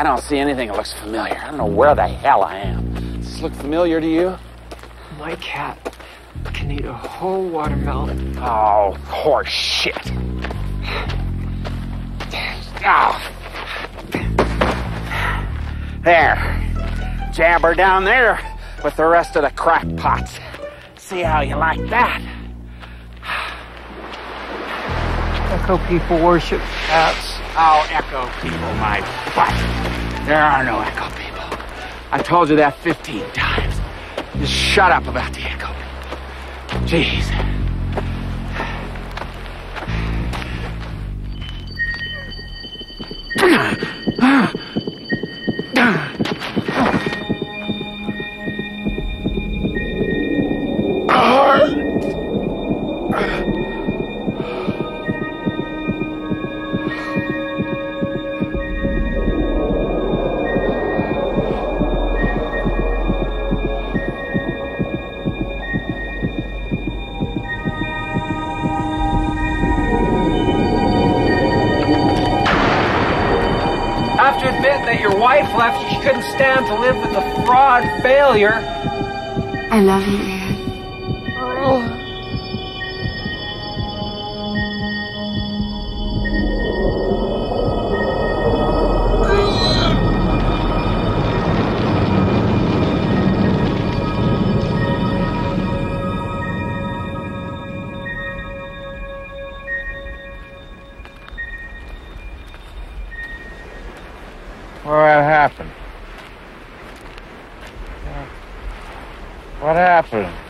I don't see anything that looks familiar. I don't know where the hell I am. Does this look familiar to you? My cat can eat a whole watermelon. Oh, horse shit. Oh. There. Jab her down there with the rest of the crackpots. See how you like that? Echo people worship cats. Oh, echo people, my butt. There are no echo people. I told you that 15 times. Just shut up about the echo. Jeez. Ah. That your wife left you. She couldn't stand to live with a fraud failure. I love you, oh. Aaron. What happened? What happened?